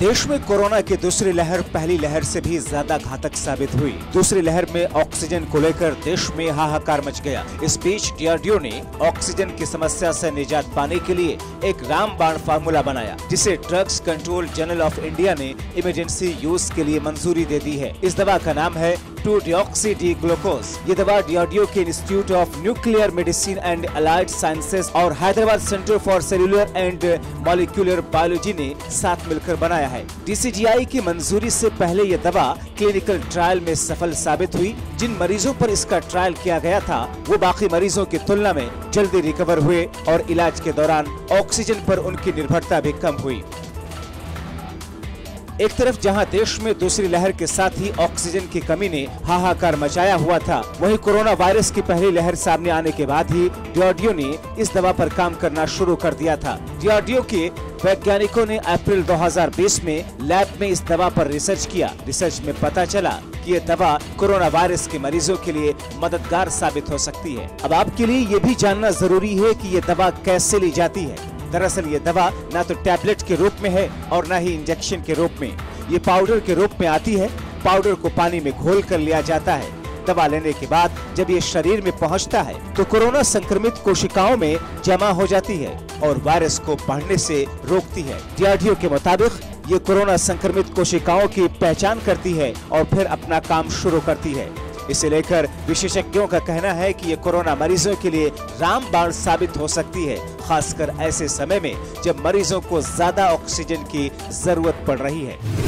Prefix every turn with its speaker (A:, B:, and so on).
A: देश में कोरोना की दूसरी लहर पहली लहर से भी ज़्यादा घातक साबित हुई। दूसरी लहर में ऑक्सीजन को लेकर देश में हाहाकार मच गया। इस बीच डीआरडीओ ने ऑक्सीजन की समस्या से निजात पाने के लिए एक रामबाण फार्मूला बनाया, जिसे drugs control general of India ने इमरजेंसी यूज़ के लिए मंजूरी दे दी है। इस दवा का नाम है टू डिऑक्सी डी ग्लूकोज ये दवा डीआरडीओ के institute of nuclear medicine and allied sciences और Hyderabad centre for cellular and molecular biology ने साथ मिलकर बनाया है। डीसीजीआई की मंजूरी से पहले ये दवा क्लिनिकल ट्रायल में सफल साबित हुई। जिन मरीजों पर इसका ट्रायल किया गया था, वो बाकी मरीजों की तुलना में जल्दी रिकवर हुए और इलाज के दौरान ऑक्सीजन पर उनकी निर्भरता भी कम हुई। एक तरफ़ जहाँ देश में दूसरी लहर के साथ ही ऑक्सीजन की कमी ने हाहाकार मचाया हुआ था, वहीं कोरोना वायरस की पहली लहर सामने आने के बाद ही डीआरडीओ ने इस दवा पर काम करना शुरू कर दिया था। डीआरडीओ के वैज्ञानिकों ने अप्रैल 2020 में लैब में इस दवा पर रिसर्च किया। रिसर्च में पता चला कि ये दवा कोरोना वायरस के मरीजों के लिए मददगार साबित हो सकती है। अब आपके लिए ये भी जानना ज़रूरी है कि ये दवा कैसे ली जाती है। दरअसल ये दवा न तो टैबलेट के रूप में है और न ही इंजेक्शन के रूप में। ये पाउडर के रूप में आती है। पाउडर को पानी में घोल कर लिया जाता है। दवा लेने के बाद जब ये शरीर में पहुँचता है तो कोरोना संक्रमित कोशिकाओं में जमा हो जाती है और वायरस को बढ़ने से रोकती है। डीआरडीओ के मुताबिक ये कोरोना संक्रमित कोशिकाओं की पहचान करती है और फिर अपना काम शुरू करती है। इसे लेकर विशेषज्ञों का कहना है कि ये कोरोना मरीजों के लिए रामबाण साबित हो सकती है, खासकर ऐसे समय में जब मरीजों को ज़्यादा ऑक्सीजन की ज़रूरत पड़ रही है।